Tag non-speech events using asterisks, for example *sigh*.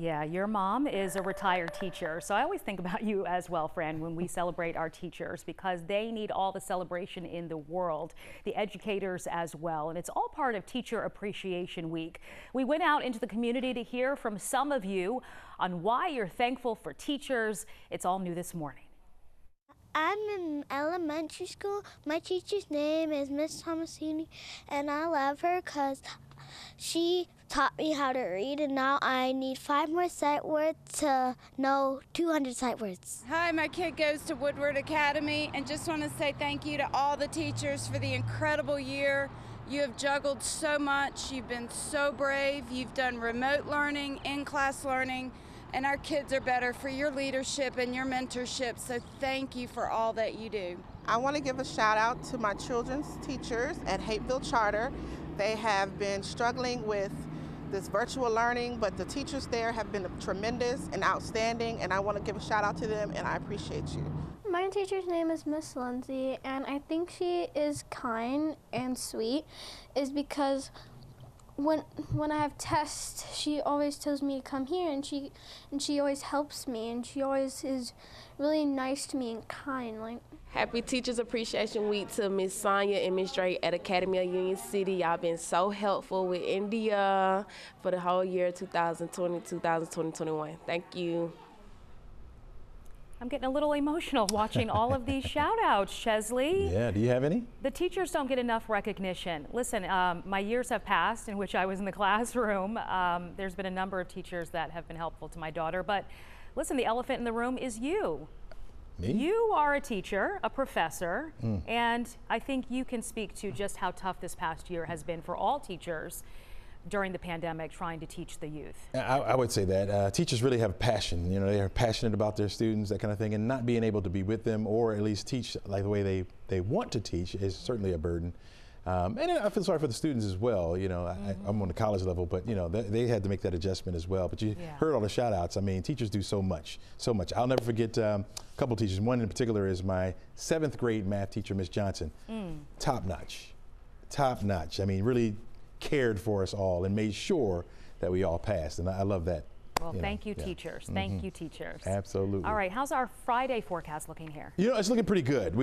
Yeah, your mom is a retired teacher, so I always think about you as well, Fran, when we celebrate our teachers because they need all the celebration in the world, the educators as well, and it's all part of Teacher Appreciation Week. We went out into the community to hear from some of you on why you're thankful for teachers. It's all new this morning. I'm in elementary school. My teacher's name is Miss Thomasini, and I love her because she taught me how to read, and now I need five more sight words to know 200 sight words. Hi, my kid goes to Woodward Academy, and just want to say thank you to all the teachers for the incredible year. You have juggled so much, you've been so brave, you've done remote learning, in class learning, and our kids are better for your leadership and your mentorship. So, thank you for all that you do. I want to give a shout out to my children's teachers at Hapeville Charter. They have been struggling with this virtual learning, but the teachers there have been tremendous and outstanding, and I want to give a shout out to them, and I appreciate you. My teacher's name is Miss Lindsay, and I think she is kind and sweet, is because when when I have tests, she always tells me to come here, and she and she always helps me, and she always is really nice to me and kind. Like Happy Teachers Appreciation Week to Miss Sonia and Miss Drake at Academy of Union City. Y'all been so helpful with India for the whole year 2020, 2021. Thank you. I'm getting a little emotional watching all of these *laughs* shout outs, Chesley. Yeah, do you have any? The teachers don't get enough recognition. Listen, um, my years have passed in which I was in the *laughs* classroom. Um, there's been a number of teachers that have been helpful to my daughter, but listen, the elephant in the room is you. Me? You are a teacher, a professor, and I think you can speak to just how tough this past year has been for all teachers during the pandemic trying to teach the youth. I, I would say that uh, teachers really have passion. You know, they are passionate about their students, that kind of thing, and not being able to be with them or at least teach like the way they, they want to teach is certainly a burden. Um, and I feel sorry for the students as well. You know, I, I'm on the college level, but you know, they, they had to make that adjustment as well. But you Yeah. heard all the shout outs. I mean, teachers do so much, so much. I'll never forget um, a couple teachers. One in particular is my seventh grade math teacher, Miss Johnson. Top notch, top notch. I mean, really cared for us all and made sure that we all passed. And I, I love that. Well, know, thank you, yeah. teachers. Thank mm-hmm. you, teachers. Absolutely. All right, how's our Friday forecast looking here? You know, it's looking pretty good. We